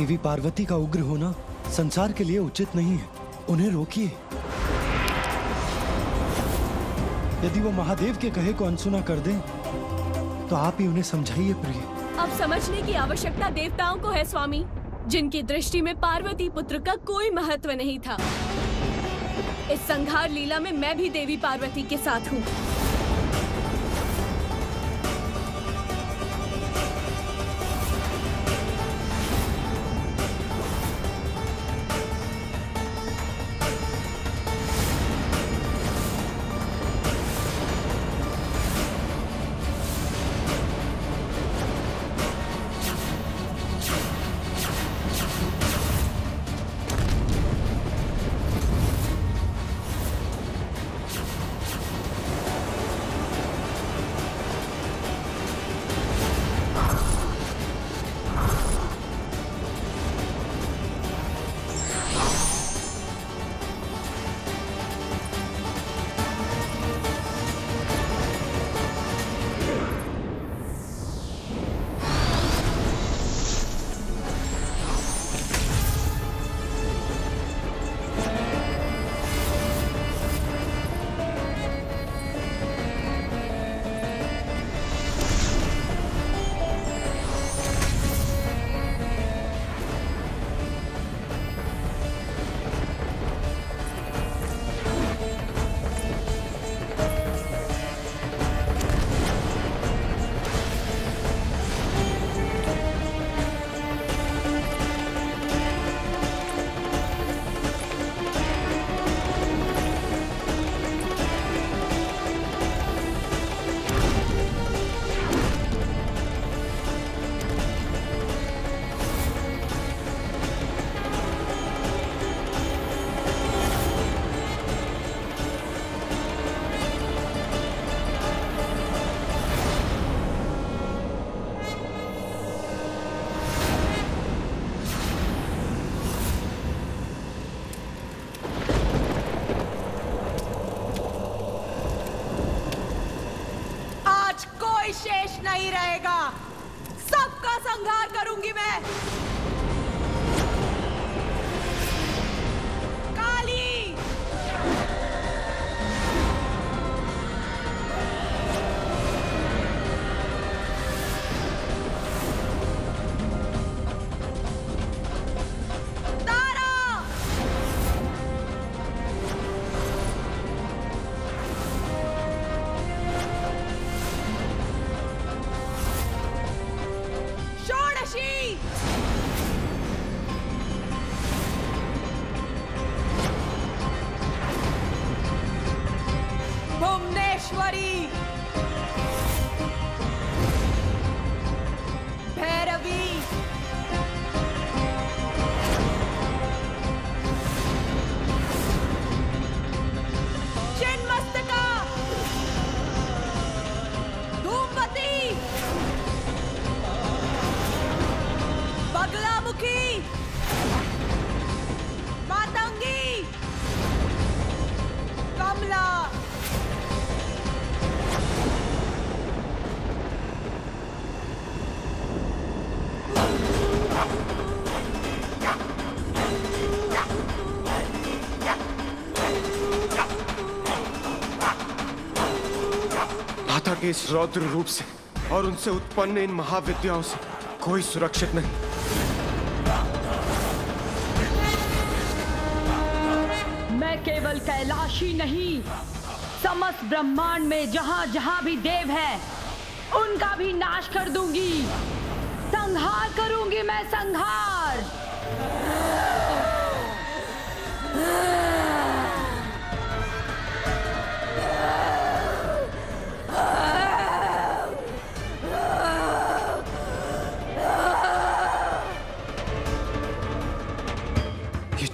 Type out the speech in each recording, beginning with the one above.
देवी पार्वती का उग्र होना संसार के लिए उचित नहीं है। उन्हें रोकिए। यदि वो महादेव के कहे को अनसुना कर दें तो आप ही उन्हें समझाइए प्रिय। अब समझने की आवश्यकता देवताओं को है, स्वामी, जिनकी दृष्टि में पार्वती पुत्र का कोई महत्व नहीं था। इस संघार लीला में मैं भी देवी पार्वती के साथ हूँ। इस रौद्र रूप से और उनसे उत्पन्न इन महाविद्याओं से कोई सुरक्षित नहीं। मैं केवल कैलाशी नहीं, समस्त ब्रह्मांड में जहाँ जहाँ भी देव है, उनका भी नाश कर दूँगी। संहार करूँगी मैं, संहार।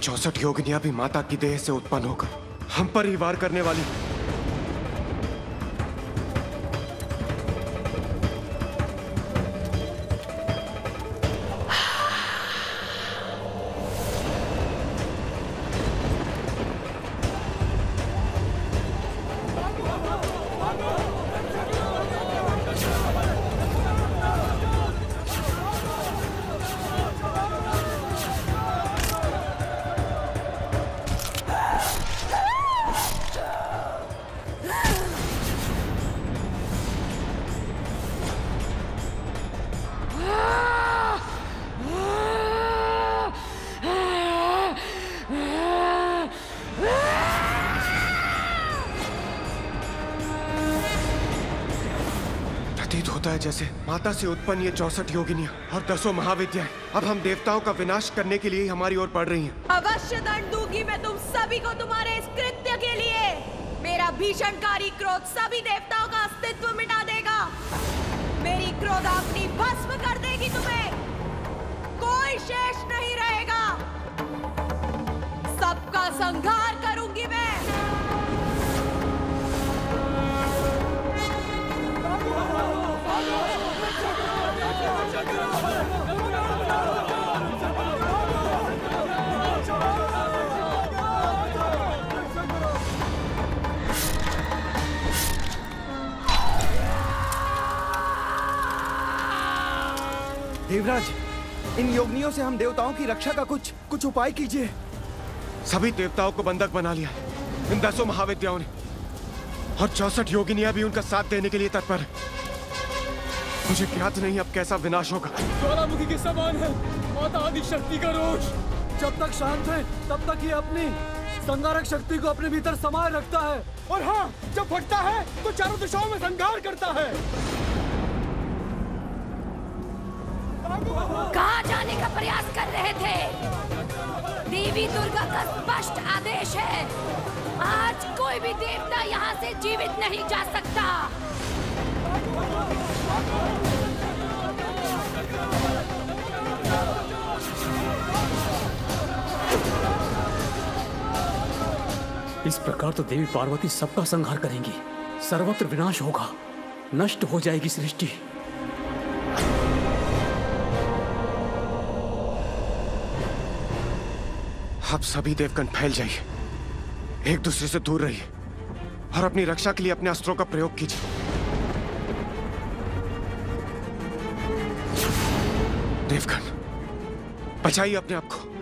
चौसठ योगिनियाँ भी माता की देह से उत्पन्न होकर हम पर ही वार करने वाली होता है जैसे माता से उत्पन्न ये चौसठ योगिनियाँ और दसों महाविद्याएँ। अब हम देवताओं का विनाश करने के लिए हमारी ओर बढ़ रही हैं। अवश्य दंड दूँगी मैं तुम सभी को तुम्हारे इस कृत्य के लिए। मेरा भीषणकारी क्रोध सभी देवताओं का अस्तित्व मिटा देगा। मेरी क्रोध क्रोधाग्नि भस्म कर देगी तुम्हें। कोई शेष नहीं रहेगा। सबका संहार करूँगी मैं। देवराज, इन योगनियों से हम देवताओं की रक्षा का कुछ कुछ उपाय कीजिए। सभी देवताओं को बंधक बना लिया इन दसों महाविद्याओं ने और चौसठ योगिनियाँ भी उनका साथ देने के लिए तत्पर है। मुझे ज्ञात नहीं अब कैसा विनाश होगा। ज्वालामुखी के समान है। माता आदि शक्ति का रोष। जब तक शांत है तब तक ये अपनी संगारक शक्ति को अपने भीतर समाये रखता है। और हाँ जब फटता है तो चारों दिशाओं में संघार करता है। कहाँ जाने का प्रयास कर रहे थे? देवी दुर्गा का स्पष्ट आदेश है। आज कोई भी देवता यहाँ से जीवित नहीं जा सकता। इस प्रकार तो देवी पार्वती सबका संहार करेंगी। सर्वत्र विनाश होगा। नष्ट हो जाएगी सृष्टि। आप सभी देवगण फैल जाइए। एक दूसरे से दूर रहिए। और अपनी रक्षा के लिए अपने अस्त्रों का प्रयोग कीजिए। देवगण, बचाइए अपने आप को।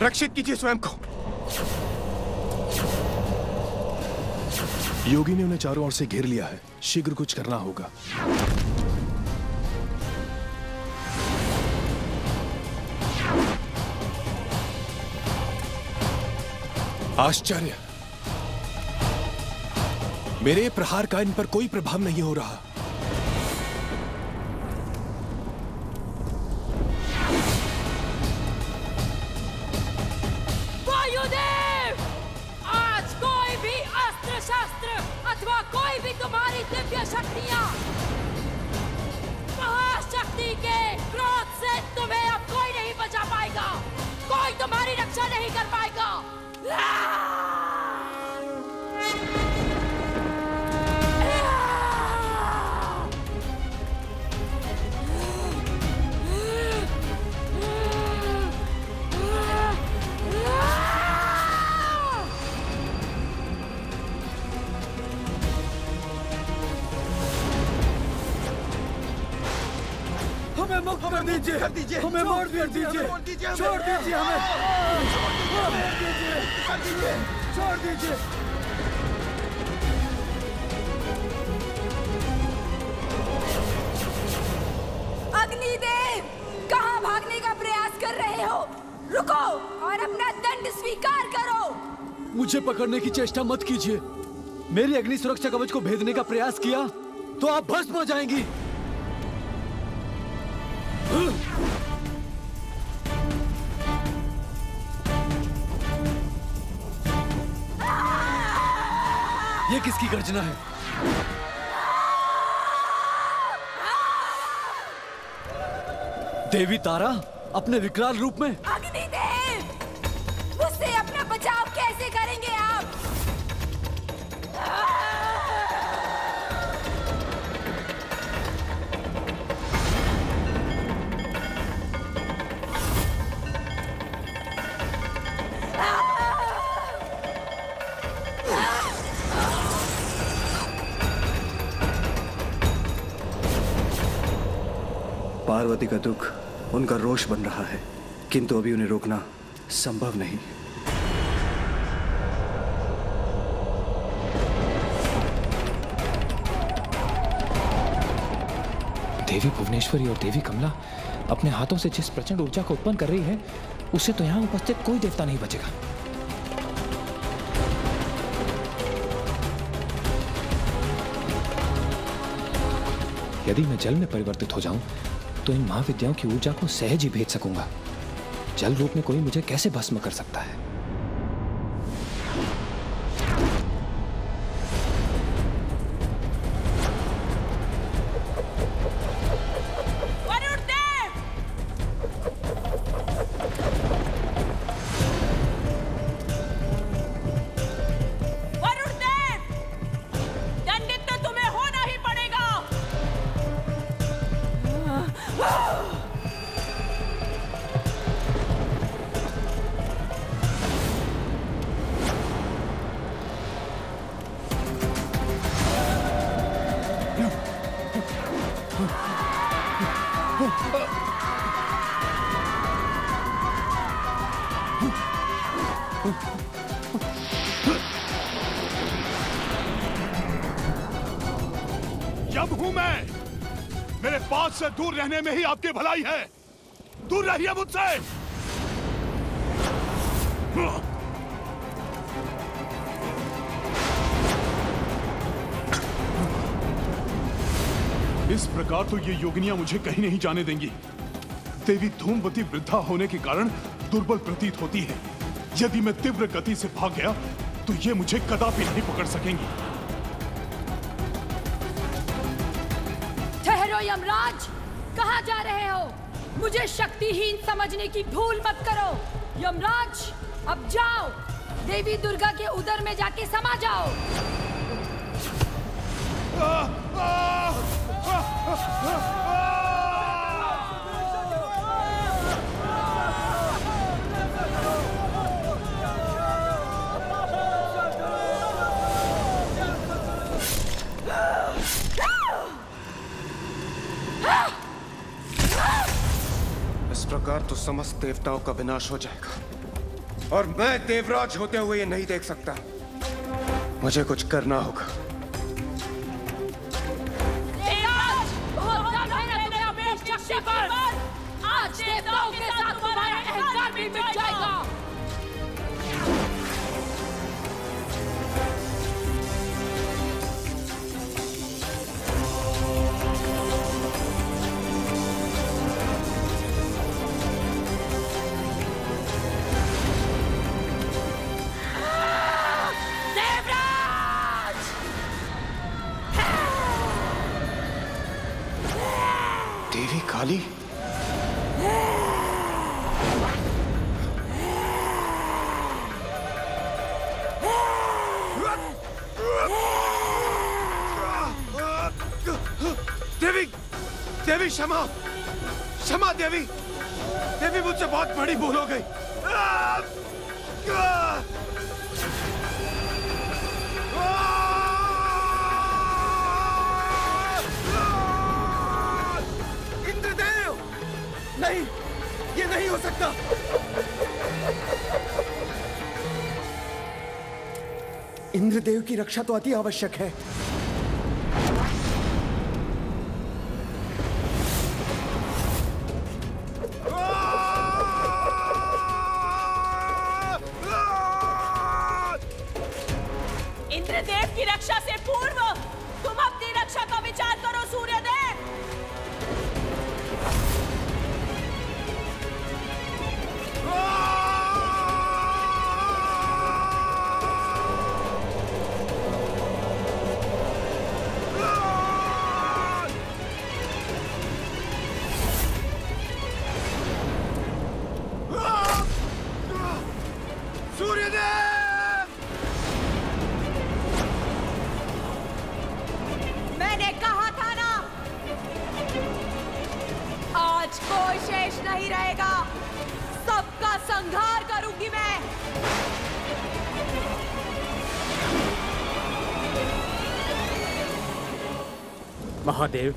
रक्षित कीजिए स्वयं को। योगी ने उन्हें चारों ओर से घेर लिया है। शीघ्र कुछ करना होगा। आश्चर्य! मेरे प्रहार का इन पर कोई प्रभाव नहीं हो रहा। तुम्हारी दिव्य शक्तियाँ। महाशक्ति के क्रोध से तुम्हें अब कोई नहीं बचा पाएगा। कोई तुम्हारी रक्षा नहीं कर पाएगा। हमें मुक्त कर दीजिए। कर दीजिए। हमें मोड़ कर दीजिए छोड़ दीजिए हमें। छोड़ दीजिए। छोड़ दीजिए। अग्निदेव कहाँ भागने का प्रयास कर रहे हो? रुको और अपना दंड स्वीकार करो। मुझे पकड़ने की चेष्टा मत कीजिए। मेरी अग्नि सुरक्षा कवच को भेदने का प्रयास किया तो आप भस्म हो जाएँगी। ये किसकी गर्जना है? देवी तारा, अपने विकराल रूप में। अग्निदेव मुझसे अपना बचाव कैसे करेंगे आप? पार्वती का दुख उनका रोष बन रहा है, किंतु अभी उन्हें रोकना संभव नहीं। देवी भुवनेश्वरी और देवी कमला अपने हाथों से जिस प्रचंड ऊर्जा को उत्पन्न कर रही है उससे तो यहाँ उपस्थित कोई देवता नहीं बचेगा। यदि मैं जल में परिवर्तित हो जाऊँ तो इन महाविद्याओं की ऊर्जा को सहज ही भेज सकूँगा। जल रूप में कोई मुझे कैसे भस्म कर सकता है? जब हूँ मैं, मेरे पास से दूर रहने में ही आपकी भलाई है। दूर रहिए मुझसे। इस प्रकार तो ये योगिनियाँ मुझे कहीं नहीं जाने देंगी। देवी धूमवती वृद्धा होने के कारण दुर्बल प्रतीत होती है। यदि मैं तीव्र गति से भाग गया तो ये मुझे कदापि नहीं पकड़ सकेंगी। यमराज कहाँ जा रहे हो मुझे शक्तिहीन समझने की भूल मत करो यमराज अब जाओ देवी दुर्गा के उदर में जाके समा जाओ इस प्रकार तो समस्त देवताओं का विनाश हो जाएगा। और मैं देवराज होते हुए ये नहीं देख सकता। मुझे कुछ करना होगा। देवी, क्षमा। क्षमा देवी। देवी मुझसे बहुत बड़ी भूल हो गई। इंद्रदेव! नहीं, ये नहीं हो सकता। इंद्रदेव की रक्षा तो अति आवश्यक है। महादेव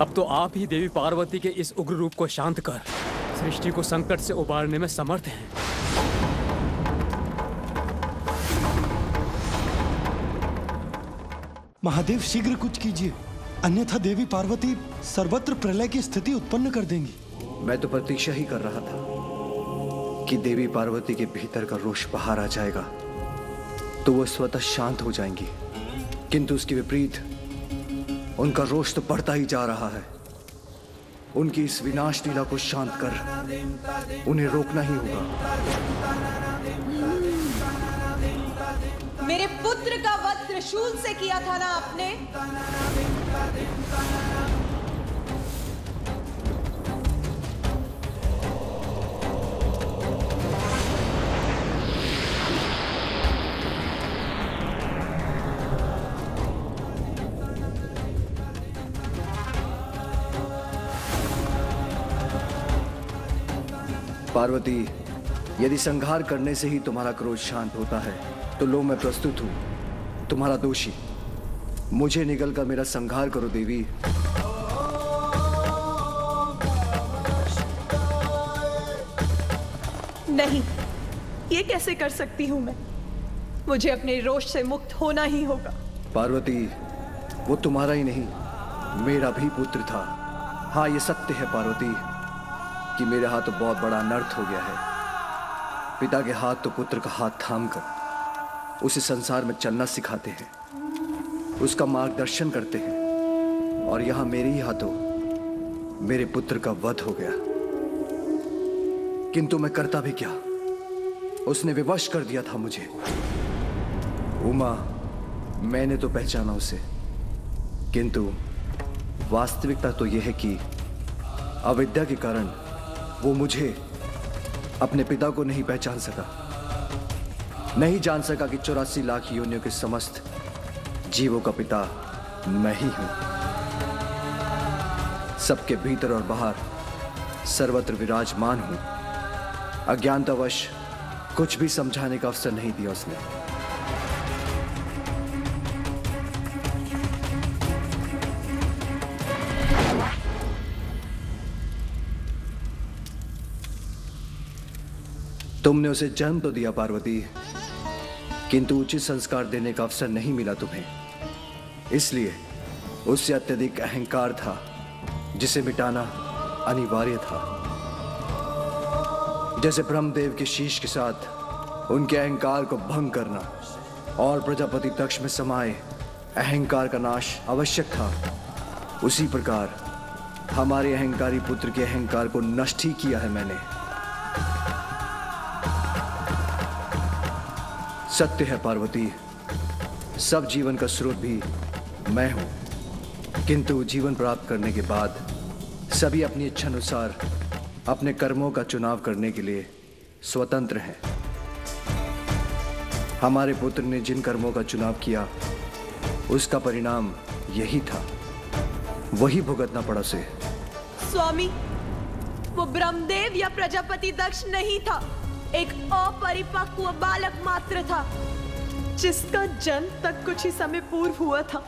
अब तो आप ही देवी पार्वती के इस उग्र रूप को शांत कर सृष्टि को संकट से उबारने में समर्थ हैं। महादेव शीघ्र कुछ कीजिए। अन्यथा देवी पार्वती सर्वत्र प्रलय की स्थिति उत्पन्न कर देंगी। मैं तो प्रतीक्षा ही कर रहा था कि देवी पार्वती के भीतर का रोष बाहर आ जाएगा तो वह स्वतः शांत हो जाएँगी। किंतु उसके विपरीत उनका रोष तो बढ़ता ही जा रहा है। उनकी इस विनाश लीला को शांत कर, उन्हें रोकना ही होगा। मेरे पुत्र का वध त्रिशूल से किया था ना आपने? पार्वती यदि संहार करने से ही तुम्हारा क्रोध शांत होता है तो लो मैं प्रस्तुत हूँ। तुम्हारा दोषी मुझे निकल कर मेरा संहार करो देवी। नहीं ये कैसे कर सकती हूँ मैं? मुझे अपने रोष से मुक्त होना ही होगा। पार्वती वो तुम्हारा ही नहीं मेरा भी पुत्र था। हाँ ये सत्य है पार्वती। कि मेरे हाथ तो बहुत बड़ा अनर्थ हो गया है। पिता के हाथ तो पुत्र का हाथ थाम कर उसे संसार में चलना सिखाते हैं। उसका मार्गदर्शन करते हैं। और यहाँ मेरे ही हाथों मेरे पुत्र का वध हो गया। किंतु मैं करता भी क्या? उसने विवश कर दिया था मुझे। उमा, मैंने तो पहचाना उसे। किंतु वास्तविकता तो यह है कि अविद्या के कारण वो मुझे अपने पिता को नहीं पहचान सका। नहीं जान सका कि चौरासी लाख योनियों के समस्त जीवों का पिता मैं ही हूँ। सबके भीतर और बाहर सर्वत्र विराजमान हूँ। अज्ञानतावश कुछ भी समझाने का अवसर नहीं दिया उसने। तुमने उसे जन्म तो दिया, पार्वती, किंतु उचित संस्कार देने का अवसर नहीं मिला तुम्हें। इसलिए उससे अत्यधिक अहंकार था, जिसे मिटाना अनिवार्य था। जैसे ब्रह्मदेव के शीश के साथ उनके अहंकार को भंग करना और प्रजापति तक्ष में समाये, अहंकार का नाश आवश्यक था। उसी प्रकार हमारे अहंकारी पुत्र के अहंकार को नष्ट ही किया है मैंने। सत्य है, पार्वती। सब जीवन का स्रोत भी मैं हूँ। किंतु जीवन प्राप्त करने के बाद सभी अपनी इच्छा अनुसार अपने कर्मों का चुनाव करने के लिए स्वतंत्र हैं। हमारे पुत्र ने जिन कर्मों का चुनाव किया, उसका परिणाम यही था। वही भुगतना पड़ा उसे। स्वामी, वो ब्रह्मदेव या प्रजापति दक्ष नहीं था। एक अपरिपक्व बालक मात्र था, जिसका जन्म तक कुछ ही समय पूर्व हुआ था।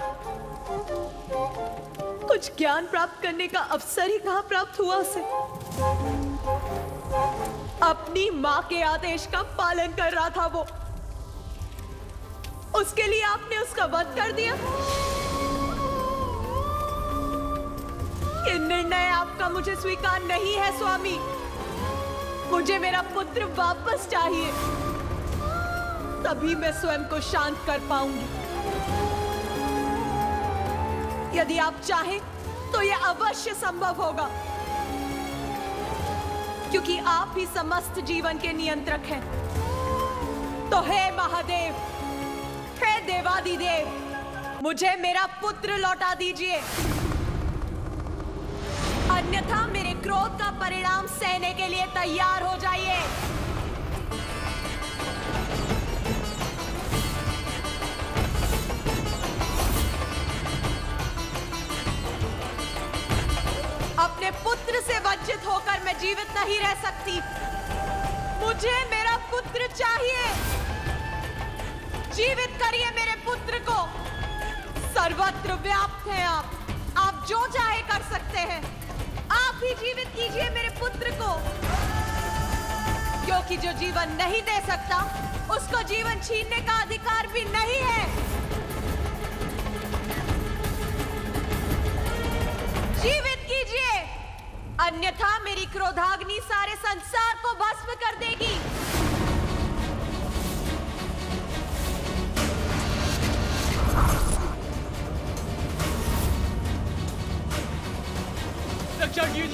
कुछ ज्ञान प्राप्त करने का अवसर ही कहाँ प्राप्त हुआ उसे? अपनी माँ के आदेश का पालन कर रहा था वो। उसके लिए आपने उसका वध कर दिया? ये निर्णय आपका मुझे स्वीकार नहीं है, स्वामी। मुझे मेरा पुत्र वापस चाहिए। तभी मैं स्वयं को शांत कर पाऊँगी। यदि आप चाहें तो यह अवश्य संभव होगा। क्योंकि आप ही समस्त जीवन के नियंत्रक हैं। तो हे महादेव, हे देवादिदेव, मुझे मेरा पुत्र लौटा दीजिए। अन्यथा मेरे क्रोध का परिणाम सहने के लिए तैयार हो जाइए। अपने पुत्र से वंचित होकर मैं जीवित नहीं रह सकती। मुझे मेरा पुत्र चाहिए। जीवित करिए मेरे पुत्र को। सर्वत्र व्याप्त हैं आप। आप जो चाहे कर सकते हैं। ही जीवित कीजिए मेरे पुत्र को। क्योंकि जो जीवन नहीं दे सकता, उसको जीवन छीनने का अधिकार भी नहीं है। जीवित कीजिए। अन्यथा मेरी क्रोधाग्नि सारे संसार को भस्म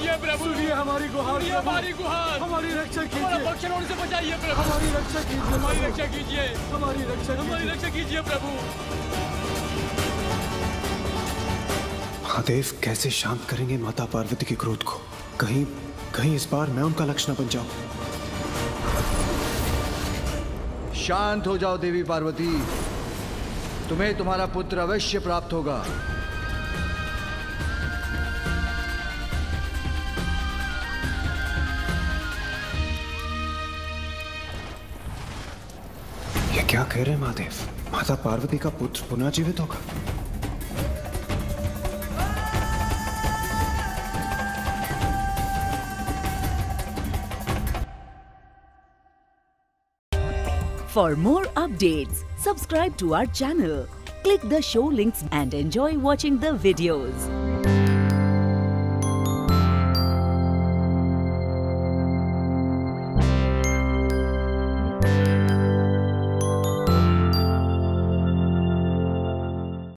कीजिए प्रभु। सुनिए हमारी गुहार सुनिए हमारी गुहार। हमारी रक्षा हमारा कीजिए। भक्षण होने से बचाइए प्रभु। हमारी रक्षा कीजिए हमारी रक्षा कीजिए। हमारी रक्षा हमारी रक्षा कीजिए प्रभु। महादेव कैसे शांत करेंगे माता पार्वती के क्रोध को? कहीं कहीं इस बार मैं उनका लक्ष्य न बन जाऊँ। शांत हो जाओ देवी पार्वती। तुम्हें तुम्हारा पुत्र अवश्य प्राप्त होगा। क्या कह रहे हैं महादेव? माता पार्वती का पुत्र पुनः जीवित होगा। For more update subscribe to our channel click the show links and enjoy watching the videos